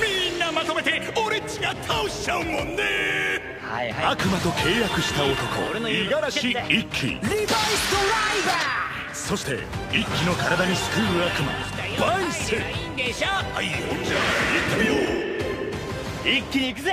みんなまとめて俺っちが倒しちゃうもんね。はいはい。悪魔と契約した男五十嵐一騎リバイスドライバそして一騎の体に救う悪魔バイスはいほんじゃ行ってみよう。一気に行くぜ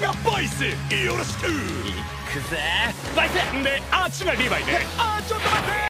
がバイス。よろしく。行くぜ。バイス。であっちがリヴァイね。あーちょっと待って